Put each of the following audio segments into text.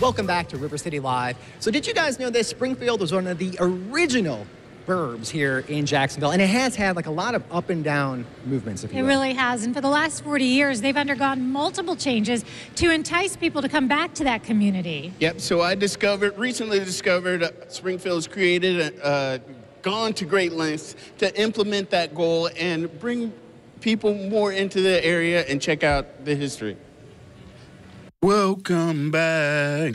Welcome back to River City Live. So, did you guys know this? Springfield was one of the original burbs here in Jacksonville, and it has had like a lot of up and down movements. If you It will. really has. And for the last 40 years, they've undergone multiple changes to entice people to come back to that community. Yep. So I discovered recently discovered uh, Springfield's created, uh, gone to great lengths to implement that goal and bring people more into the area and check out the history. Welcome back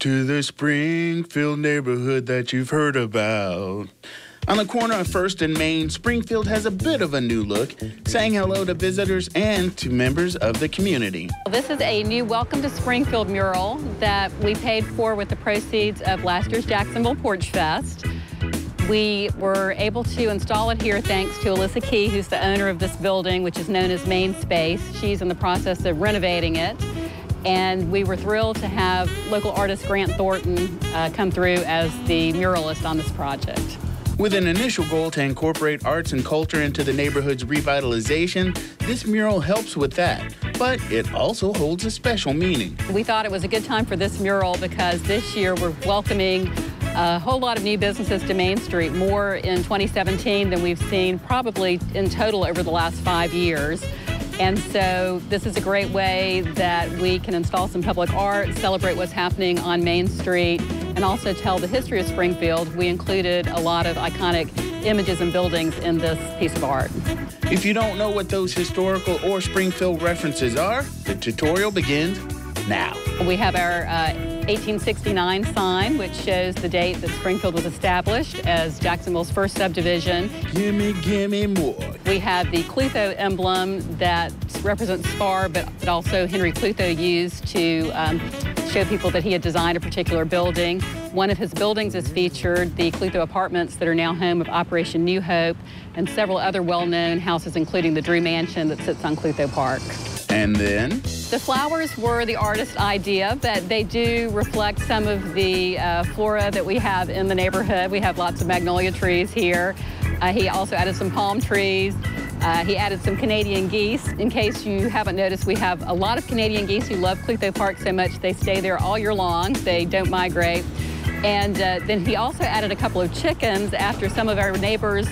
to the Springfield neighborhood that you've heard about. On the corner of First and Main, Springfield has a bit of a new look, saying hello to visitors and to members of the community. This is a new Welcome to Springfield mural that we paid for with the proceeds of last year's Jacksonville Porch Fest. We were able to install it here thanks to Alyssa Key, who's the owner of this building, which is known as Main Space. She's in the process of renovating it. And we were thrilled to have local artist Grant Thornton uh, come through as the muralist on this project. With an initial goal to incorporate arts and culture into the neighborhood's revitalization, this mural helps with that. But it also holds a special meaning. We thought it was a good time for this mural because this year we're welcoming a whole lot of new businesses to Main Street, more in 2017 than we've seen probably in total over the last five years. And so this is a great way that we can install some public art, celebrate what's happening on Main Street, and also tell the history of Springfield. We included a lot of iconic images and buildings in this piece of art. If you don't know what those historical or Springfield references are, the tutorial begins now. We have our uh, 1869 sign, which shows the date that Springfield was established as Jacksonville's first subdivision. Gimme, gimme more. We have the Klutho emblem that represents Spar, but, but also Henry Klutho used to um, show people that he had designed a particular building. One of his buildings is featured, the Klutho Apartments that are now home of Operation New Hope, and several other well-known houses, including the Drew Mansion that sits on Klutho Park. And then, The flowers were the artist's idea, but they do reflect some of the uh, flora that we have in the neighborhood. We have lots of magnolia trees here. Uh, he also added some palm trees. Uh, he added some Canadian geese. In case you haven't noticed, we have a lot of Canadian geese who love Klutho Park so much they stay there all year long. They don't migrate. And uh, then he also added a couple of chickens after some of our neighbors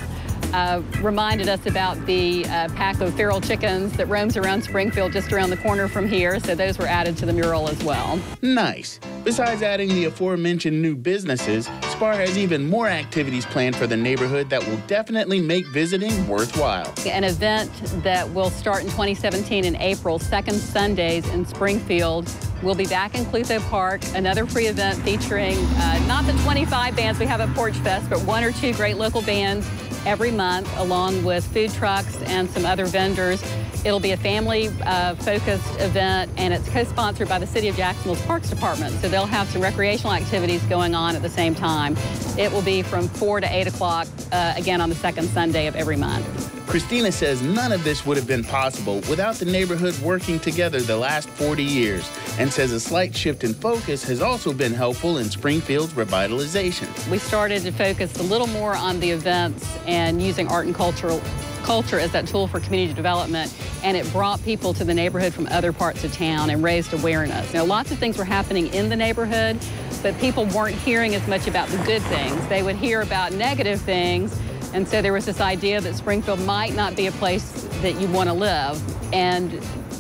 uh, reminded us about the uh, pack of feral chickens that roams around Springfield just around the corner from here. So those were added to the mural as well. nice. Besides adding the aforementioned new businesses, SPAR has even more activities planned for the neighborhood that will definitely make visiting worthwhile. An event that will start in 2017 in April, second Sundays in Springfield. We'll be back in Klutho Park, another free event featuring uh, not the 25 bands we have at Porch Fest, but one or two great local bands every month, along with food trucks and some other vendors. It'll be a family-focused event, and it's co-sponsored by the City of Jacksonville's Parks Department, so they'll have some recreational activities going on at the same time. It will be from 4 to 8 o'clock, uh, again on the second Sunday of every month. Christina says none of this would have been possible without the neighborhood working together the last 40 years and says a slight shift in focus has also been helpful in Springfield's revitalization. We started to focus a little more on the events and using art and cultural culture as that tool for community development and it brought people to the neighborhood from other parts of town and raised awareness. Now lots of things were happening in the neighborhood but people weren't hearing as much about the good things. They would hear about negative things and so there was this idea that Springfield might not be a place that you want to live and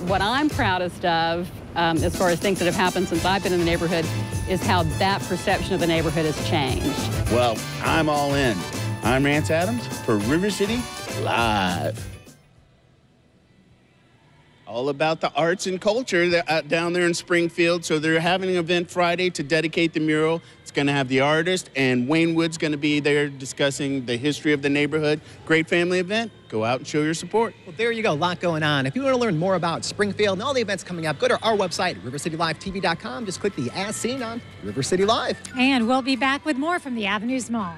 what I'm proudest of um, as far as things that have happened since I've been in the neighborhood is how that perception of the neighborhood has changed. Well, I'm all in. I'm Rance Adams for River City Live. All about the arts and culture that- uh, down there in Springfield. So they're having an event Friday to dedicate the mural. It's going to have the artist, and Wayne Wood's going to be there discussing the history of the neighborhood. Great family event. Go out and show your support. Well, there you go. A lot going on. If you want to learn more about Springfield and all the events coming up, go to our website, rivercitylivetv.com. Just click the As Seen on River City Live. And we'll be back with more from the Avenues Mall.